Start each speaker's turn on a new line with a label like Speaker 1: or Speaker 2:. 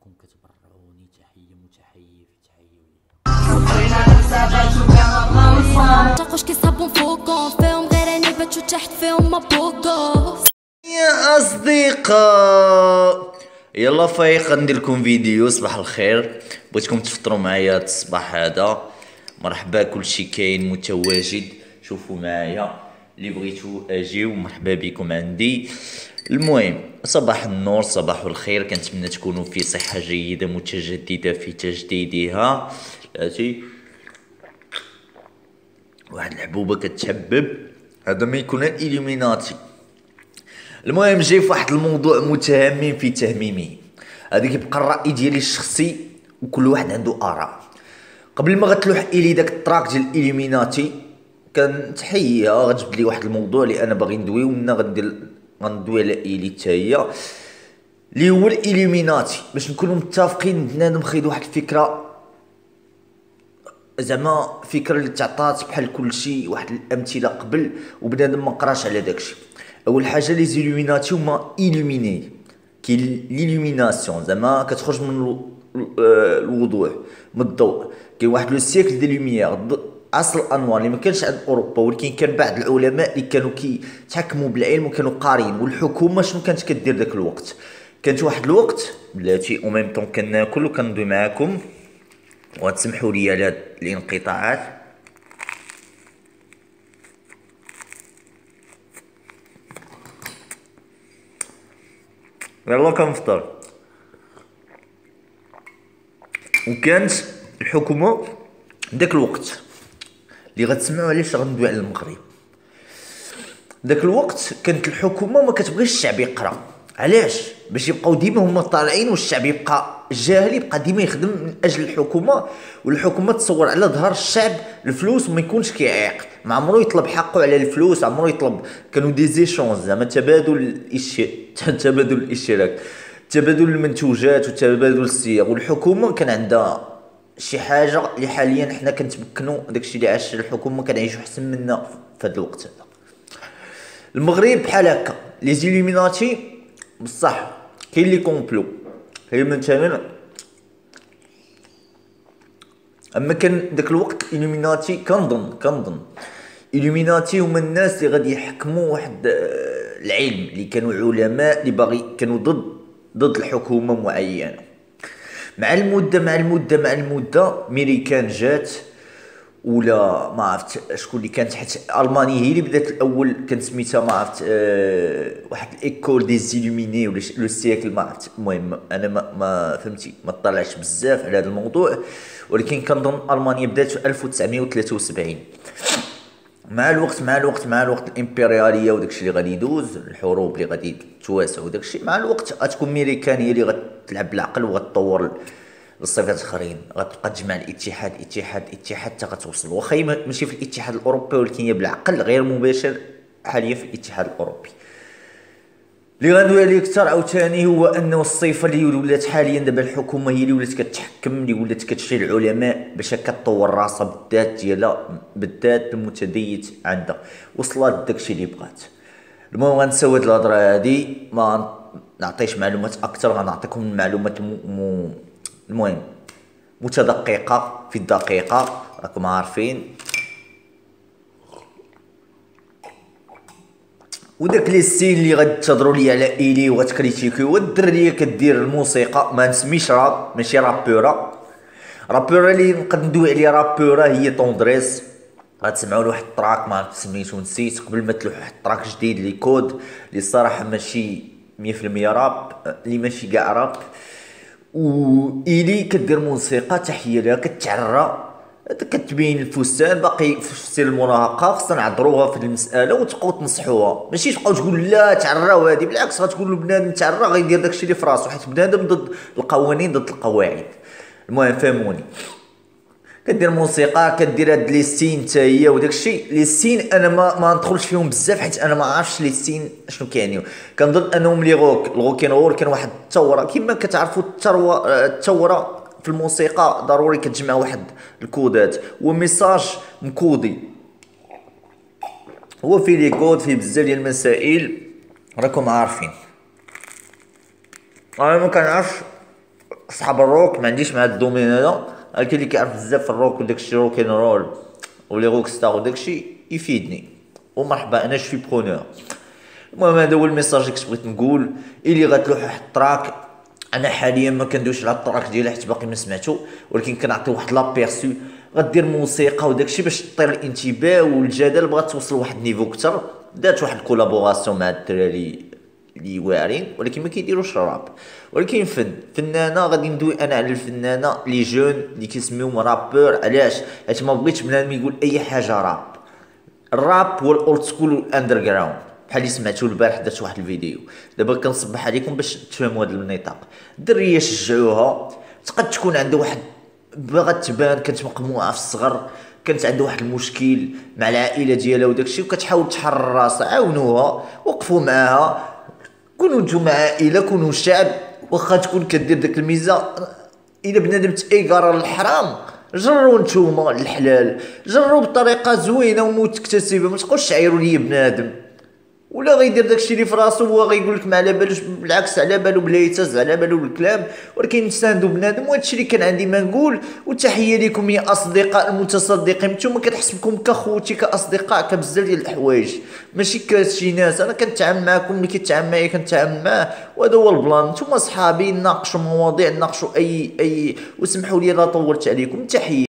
Speaker 1: راكم كتبرعوني تحية متحيف تحية
Speaker 2: شاقوش كيصابون فوقهم فيهم غير أني باتشو تحت فيهم ما
Speaker 3: يا أصدقاء يلا فايق ندير لكم فيديو صباح الخير. بغيتكم تفطروا معايا هاد الصباح هذا. مرحبا كلشي كاين متواجد. شوفوا معايا. اللي بغيتو أجيو مرحبا بكم عندي. المهم صباح النور صباح الخير. كنتمنى تكونوا في صحة جيدة متجددة في تجديدها. هاتي واحد الحبوبة كتحبب هذا ما يكون ال Illuminati المهم جاي في واحد الموضوع متهمين في تهميمه هذا كيبقى الرأي ديالي الشخصي وكل واحد عنده آراء. قبل ما غتلوح إلي داك ال track ديال ال Illuminati كان تحيه غتجبد لي واحد الموضوع اللي أنا باغي ندوي ومنا غندير غندوي على الي حتى هي اللي هو الإليميناتي باش نكونوا متفقين بنادم خايد واحد الفكرة. زعما فكرة اللي تعطات بحال كل شيء واحد الأمثلة قبل وبنادم ما قراش على داكشي أول حاجة لي زيلوميناتي هما ايلوميني كاين ليلوميناسيون زعما كتخرج من آه، الوضوح من الضوء. كاين واحد لو سيكل دي لوميير أصل الانوار اللي ما كانش عند أوروبا ولكن كان بعض العلماء اللي كانوا كيتحكموا بالعلم وكانوا قارين والحكومة شنو كانت كدير ذاك الوقت؟ كانت واحد الوقت بلاتي أو ميم طون كناكل وكندوي معاكم. وتسمحوا لي على الانقطاعات. يلا كنفطر. وكانت الحكومة داك الوقت. اللي غتسمعوا علاش غندوي على المغرب. داك الوقت كانت الحكومة ما كتبغيش الشعب يقرأ. علاش؟ باش يبقاو ديما هما طالعين والشعب يبقى الجاهل يبقى ديما يخدم من أجل الحكومة والحكومة تصور على ظهر الشعب الفلوس وما يكونش كيعيق. ما عمرو يطلب حقه على الفلوس عمرو يطلب. كانوا دي زيشونز زعما تبادل الاشياء تبادل الإشتراك. تبادل المنتوجات وتبادل الصيغ والحكومة كان عندها شي حاجة اللي حاليا حنا كنتمكنوا داكشي اللي عاش الحكومة كنعيشوا أحسن منا في هذا الوقت هذا. المغرب بحال هكا لي زيلوميناتي بصح كاين لي كومبلو. هي مثلا أما كان داك الوقت الوميناتي كنظن كنظن الوميناتي هما الناس اللي غادي يحكموا واحد آه، العلم اللي كانوا علماء اللي باغي كانوا ضد ضد الحكومة معينة. مع المدة مع المدة مع المدة ميريكان جات ولا ما عرفت شكون اللي كانت حيت ألمانيا هي اللي بدات الأول كان سميتها ما عرفت آه واحد الإيكول دي زيلوميني ولا لو سيكل ما عرفت. المهم أنا ما, ما فهمتي ما طلعش بزاف على هذا الموضوع ولكن كنظن ألمانيا بدات في 1973 مع الوقت مع الوقت مع الوقت الإمبريالية وداكشي اللي غادي يدوز الحروب اللي غادي تواسع وداكشي مع الوقت غتكون ميريكان هي اللي غتلعب بالعقل وغتطور الصفات الآخرين. غتبقى تجمع الاتحاد اتحاد اتحاد حتى غتوصل. واخا ماشي في الاتحاد الأوروبي ولكن هي بالعقل غير مباشر حاليا في الاتحاد الأوروبي. اللي غندوي عليه أكثر عاوتاني هو انه الصيفه اللي ولات حاليا دابا الحكومة هي اللي ولات كتحكم اللي ولات كتشري العلماء باش كتطور راسها بالذات ديالها بالذات المتديت عندها. وصلت داكشي اللي بغات. المهم غنساو هاد الهضرة هادي. ما نعطيش معلومات أكثر غنعطيكم المعلومات م... م... المهم متدققة في الدقيقة راكم عارفين. وداك لي ستيل اللي غتهضروا لي على إيلي وغتكريتيكي والدريه كدير الموسيقى ما نسميش راب ماشي رابورة. رابورة اللي نقدر ندوي عليها رابورة هي Tendresse غتسمعوا لواحد ال track ما عرفت سميتو نسيت قبل ما تلوح واحد ال track جديد les codes اللي الصراحة ماشي 100% راب اللي ماشي كاع راب. و ايلي كدير موسيقى تحية لها كتعرى كتبين الفستان باقي في سن المراهقة خصنا نعذروها في المسألة وتبقاو تنصحوها. ماشي تبقاو تقول لا تعرى وهادي بالعكس غتقول له بنادم تعرى غيدير داكشي اللي في راسو حيت بنادم ضد القوانين ضد القواعد. المهم فهموني. كدير موسيقى كدير هاد les signes حتى هي وداك الشيء. les signes أنا ما ما ندخلش فيهم بزاف حيت أنا ما عارفش les signes شنو كيعنيو كنظن أنهم les rock ال rock and roll كان واحد الثوره كما كتعرفوا الثروه الثوره في الموسيقى ضروري كتجمع واحد الكودات. هو message مكودي. هو فيه les codes فيه بزاف ديال المسائل. راكم عارفين. أنا ما كنعرفش صحاب الروك ما عنديش مع هاد ال domaine هذا. ولكن اللي كيعرف بزاف في الروك وداكشي rock and roll و les rock stars وداكشي يفيدني. ومرحبا أنا je suis preneur المهم هذا هو ال message اللي كنت بغيت نقول. اللي غتلوح واحد ال track أنا حاليا ما كندويش على ال track ديالها حيت باقي ما سمعتو ولكن كنعطي واحد l'aperçu. غدير موسيقى وداكشي باش تطير الانتباه والجدل بغات توصل لواحد ال niveau كتر دات واحد ال collaboration مع الدراري. اللي واعرين ولكن ما كيديروش الراب. ولكن فن فنانة غادي ندوي أنا على الفنانة les gens اللي كيسميوهم rappeur علاش؟ حيت ما بغيتش بنادم يقول أي حاجة راب. الراب هو ال old school وال underground بحال اللي سمعتو البارح درت واحد الفيديو. دابا كنصبح عليكم باش تفهموا هذا النطاق الدريه شجعوها. تقد تكون عندها واحد باغا تبان كانت مقموعة في الصغر كانت عندها واحد المشكل مع العائلة ديالها وداكشي وكتحاول تحرر راسها. عاونوها وقفوا معاها. كونوا نتوما عائله كونوا شعب واخا تكون كدير داك الميزة إلا بنادم تايكار الحرام. جروا نتوما الحلال جروا بطريقة زوينة ومتكتسبة ما تقولش عيروا لي بنادم. ولا غيدير داكشي اللي في راسو هو غيقول لك ما على بالوش بالعكس على بالو بلا يتز على بالو بالكلام. ولكن نستاندو بنادم وهادشي اللي كان عندي ما نقول. وتحية لكم يا أصدقاء المتصدقين. نتوما كتحسبكم كخوتي كأصدقاء كبزاف ديال الحوايج ماشي كشي ناس. أنا كنتعامل معكم اللي كيتعامل معايا كنتعامل معاه. وهذا هو البلان. نتوما صحابي نناقشوا مواضيع نناقشوا أي أي وسمحوا لي لا طولت عليكم. تحية.